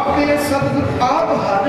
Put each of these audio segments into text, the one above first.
ਆਪੇ ਸਤਿਗੁਰ ਆਪ ਹਰ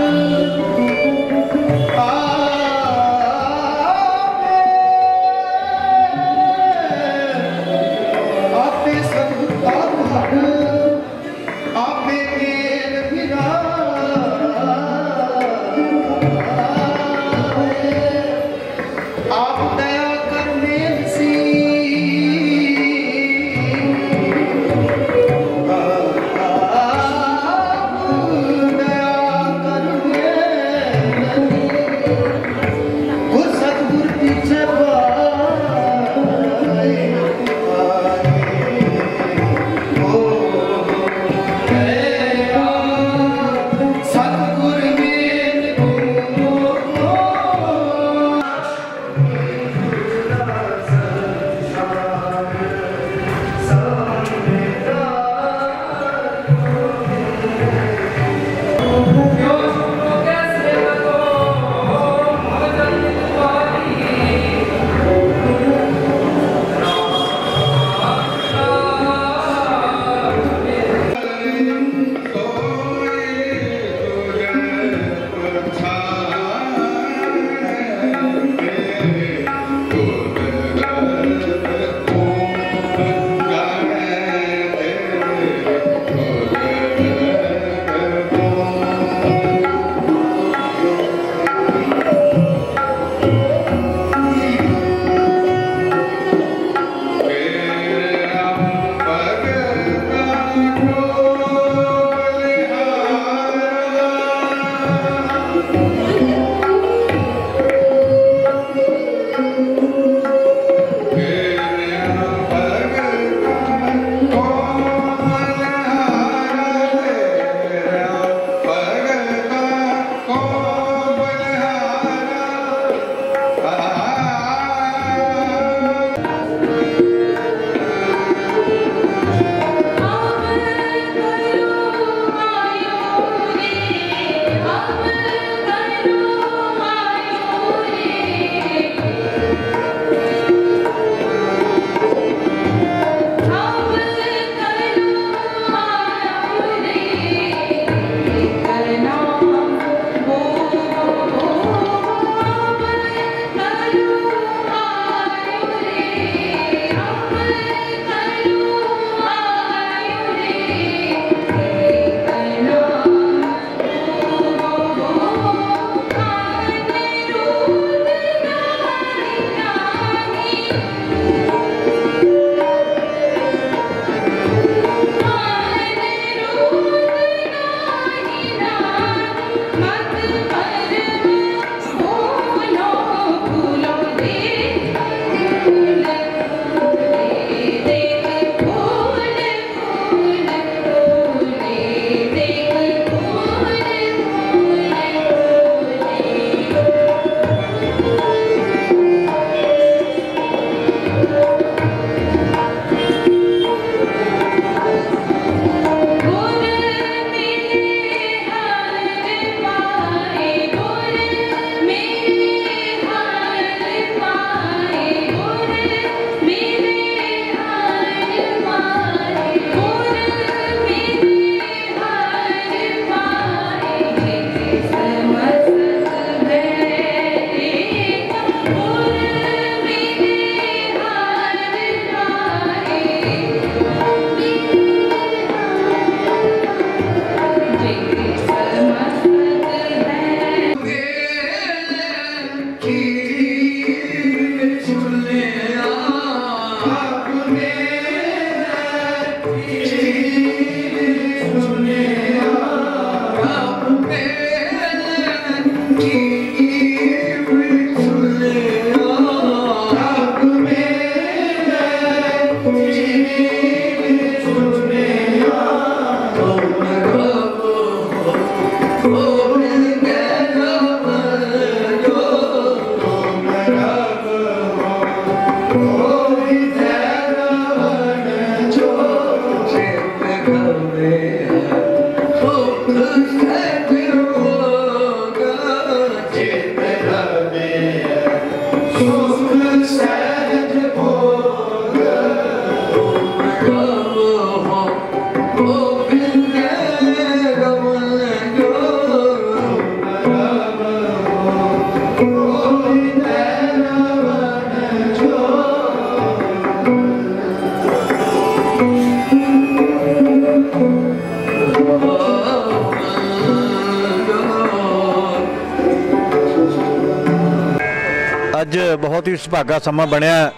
ਅੱਜ ਬਹੁਤ ਹੀ ਸੁਭਾਗਾ ਸਮਾਂ ਬਣਿਆ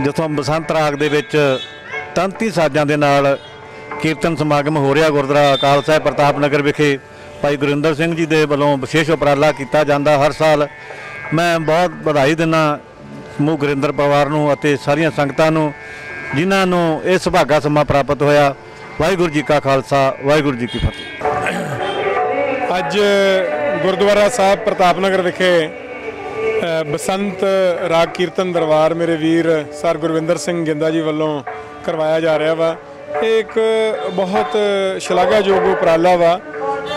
ਜਿੱਥੋਂ ਬਸੰਤ ਰਾਗ ਦੇ ਵਿੱਚ ਤੰਤੀ ਸਾਜ਼ਾਂ ਦੇ ਨਾਲ ਕੀਰਤਨ ਸਮਾਗਮ ਹੋ ਰਿਹਾ ਗੁਰਦੁਆਰਾ ਅਕਾਲ ਸਾਹਿਬ ਪ੍ਰਤਾਪ ਨਗਰ ਵਿਖੇ। ਭਾਈ ਗੁਰਿੰਦਰ ਸਿੰਘ ਜੀ ਦੇ ਵੱਲੋਂ ਵਿਸ਼ੇਸ਼ ਉਪਰਾਲਾ ਕੀਤਾ ਜਾਂਦਾ ਹਰ ਸਾਲ। ਮੈਂ ਬਹੁਤ ਵਧਾਈ ਦਿੰਦਾ ਸਮੂਹ ਗੁਰਿੰਦਰ ਪਰਿਵਾਰ ਨੂੰ ਅਤੇ ਸਾਰੀਆਂ ਸੰਗਤਾਂ ਨੂੰ, ਜਿਨ੍ਹਾਂ ਨੂੰ ਇਹ ਸੁਭਾਗਾ ਸਮਾਂ ਪ੍ਰਾਪਤ ਹੋਇਆ। ਵਾਹਿਗੁਰੂ ਜੀ ਕਾ ਖਾਲਸਾ, ਵਾਹਿਗੁਰੂ ਜੀ ਕੀ ਫਤਿਹ। ਅੱਜ ਗੁਰਦੁਆਰਾ ਸਾਹਿਬ ਪ੍ਰਤਾਪ ਨਗਰ ਵਿਖੇ ਬਸੰਤ ਰਾਗ ਕੀਰਤਨ ਦਰਬਾਰ ਮੇਰੇ ਵੀਰ ਸਰ ਗੁਰਵਿੰਦਰ ਸਿੰਘ ਗਿੰਦਾ ਜੀ ਵੱਲੋਂ ਕਰਵਾਇਆ ਜਾ ਰਿਹਾ ਵਾ। ਇਹ ਇੱਕ ਬਹੁਤ ਸ਼ਲਾਘਾਯੋਗ ਉਪਰਾਲਾ ਵਾ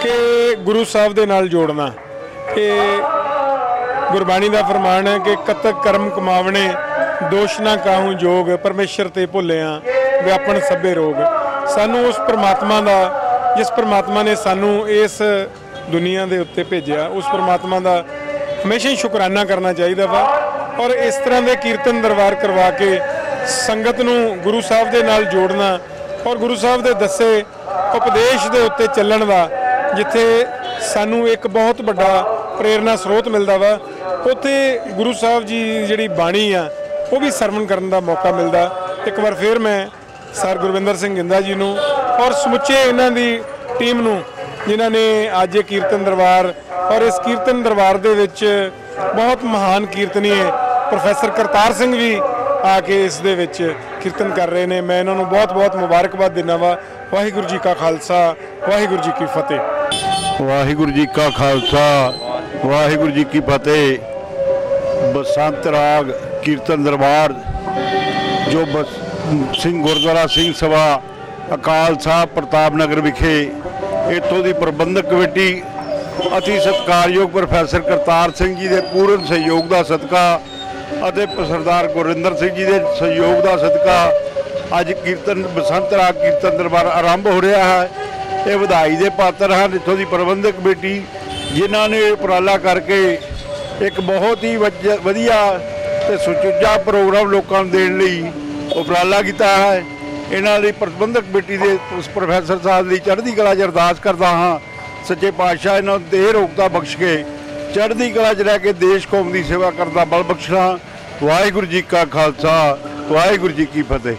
ਕਿ ਗੁਰੂ ਸਾਹਿਬ ਦੇ ਨਾਲ ਜੋੜਨਾ। ਕਿ ਗੁਰਬਾਣੀ ਦਾ ਫਰਮਾਨ ਹੈ ਕਿ ਕਤਕ ਕਰਮ ਕਮਾਵਣੇ, ਦੋਸ਼ ਨਾ ਕਾਹੂ ਜੋਗ, ਪਰਮੇਸ਼ਰ ਤੇ ਭੁੱਲਿਆ ਵਿਆਪਣ ਸਭੇ ਰੋਗ। ਸਾਨੂੰ ਉਸ ਪ੍ਰਮਾਤਮਾ ਦਾ, ਜਿਸ ਪ੍ਰਮਾਤਮਾ ਨੇ ਸਾਨੂੰ ਇਸ ਦੁਨੀਆ ਦੇ ਉੱਤੇ ਭੇਜਿਆ, ਉਸ ਪ੍ਰਮਾਤਮਾ ਦਾ ਹਮੇਸ਼ਾ ਹੀ ਸ਼ੁਕਰਾਨਾ ਕਰਨਾ ਚਾਹੀਦਾ ਵਾ। ਔਰ ਇਸ ਤਰ੍ਹਾਂ ਦੇ ਕੀਰਤਨ ਦਰਬਾਰ ਕਰਵਾ ਕੇ ਸੰਗਤ ਨੂੰ ਗੁਰੂ ਸਾਹਿਬ ਦੇ ਨਾਲ ਜੋੜਨਾ ਔਰ ਗੁਰੂ ਸਾਹਿਬ ਦੇ ਦੱਸੇ ਉਪਦੇਸ਼ ਦੇ ਉੱਤੇ ਚੱਲਣ ਦਾ ਜਿੱਥੇ ਸਾਨੂੰ ਇੱਕ ਬਹੁਤ ਵੱਡਾ ਪ੍ਰੇਰਨਾ ਸਰੋਤ ਮਿਲਦਾ ਵਾ। ਉੱਥੇ ਗੁਰੂ ਸਾਹਿਬ ਜੀ ਜਿਹੜੀ ਬਾਣੀ ਆ, ਉਹ ਵੀ ਸਰਵਣ ਕਰਨ ਦਾ ਮੌਕਾ ਮਿਲਦਾ। ਇੱਕ ਵਾਰ ਫੇਰ ਮੈਂ ਸਰ ਗੁਰਵਿੰਦਰ ਸਿੰਘ ਗਿੰਦਾ ਜੀ ਨੂੰ ਔਰ ਸਮੁੱਚੇ ਇਹਨਾਂ ਦੀ ਟੀਮ ਨੂੰ, ਜਿਨ੍ਹਾਂ ਨੇ ਅੱਜ ਇਹ ਕੀਰਤਨ ਦਰਬਾਰ ਔਰ ਇਸ ਕੀਰਤਨ ਦਰਬਾਰ ਦੇ ਵਿੱਚ ਬਹੁਤ ਮਹਾਨ ਕੀਰਤਨੀ ਹੈ ਪ੍ਰੋਫੈਸਰ ਕਰਤਾਰ ਸਿੰਘ ਵੀ ਆ ਕੇ ਇਸ ਦੇ ਵਿੱਚ ਕੀਰਤਨ ਕਰ ਰਹੇ ਨੇ। ਮੈਂ ਇਹਨਾਂ ਨੂੰ ਬਹੁਤ-ਬਹੁਤ ਮੁਬਾਰਕਬਾਦ ਦਿੰਦਾ ਵਾ। ਵਾਹਿਗੁਰੂ ਜੀ ਕਾ ਖਾਲਸਾ, ਵਾਹਿਗੁਰੂ ਜੀ ਕੀ ਫਤਿਹ। ਵਾਹਿਗੁਰੂ ਜੀ ਕਾ ਖਾਲਸਾ, ਵਾਹਿਗੁਰੂ ਜੀ ਕੀ ਫਤਿਹ। ਬਸੰਤ ਰਾਗ ਕੀਰਤਨ ਦਰਬਾਰ, ਜੋ ਬਸ ਸਿੰਘ ਗੁਰਦੁਆਰਾ ਸਿੰਘ ਸਭਾ ਅਕਾਲ ਸਾਹਿਬ ਪ੍ਰਤਾਪ ਨਗਰ ਵਿਖੇ ਇੱਥੋਂ ਦੀ ਪ੍ਰਬੰਧਕ ਕਮੇਟੀ ਅਤੀ ਸਤਿਕਾਰਯੋਗ ਪ੍ਰੋਫੈਸਰ ਕਰਤਾਰ ਸਿੰਘ ਜੀ ਦੇ ਪੂਰਨ ਸਹਿਯੋਗ ਦਾ ਸਦਕਾ ਅਤੇ ਸਰਦਾਰ ਗੁਰਿੰਦਰ ਸਿੰਘ ਜੀ ਦੇ ਸਹਿਯੋਗ ਦਾ ਸਦਕਾ ਅੱਜ ਕੀਰਤਨ, ਬਸੰਤ ਰਾਗ ਕੀਰਤਨ ਦਰਬਾਰ ਆਰੰਭ ਹੋ ਰਿਹਾ ਹੈ। ਇਹ ਵਧਾਈ ਦੇ ਪਾਤਰ ਹਨ। ਇੱਥੋਂ ਦੀ ਪ੍ਰਬੰਧਕ ਕਮੇਟੀ ਜਿਨ੍ਹਾਂ ਨੇ ਉਪਰਾਲਾ ਕਰਕੇ ਇੱਕ ਬਹੁਤ ਹੀ ਵਜ- ਵਧੀਆ ਤੇ ਸੁਚੱਜਾ ਪ੍ਰੋਗਰਾਮ ਲੋਕਾਂ ਨੂੰ ਦੇਣ ਲਈ ਉਪਰਾਲਾ ਕੀਤਾ ਹੈ। ਇਹਨਾਂ ਲਈ ਪ੍ਰਬੰਧਕ ਕਮੇਟੀ ਦੇ ਉਸ ਪ੍ਰੋਫੈਸਰ ਸਾਹਿਬ ਦੀ ਚੜ੍ਹਦੀ ਕਲਾ 'ਚ ਅਰਦਾਸ ਕਰਦਾ ਹਾਂ। ਸੱਚੇ ਪਾਤਸ਼ਾਹ ਇਹਨਾਂ ਨੂੰ ਦੇਹ ਰੋਗਤਾ ਬਖਸ਼ ਕੇ, ਚੜ੍ਹਦੀ ਕਲਾ 'ਚ ਰਹਿ ਕੇ ਦੇਸ਼ ਕੌਮ ਦੀ ਸੇਵਾ ਕਰਦਾ ਬਲ ਬਖਸ਼ਣਾ। ਵਾਹਿਗੁਰੂ ਜੀ ਕਾ ਖਾਲਸਾ, ਵਾਹਿਗੁਰੂ ਜੀ ਕੀ ਫਤਿਹ।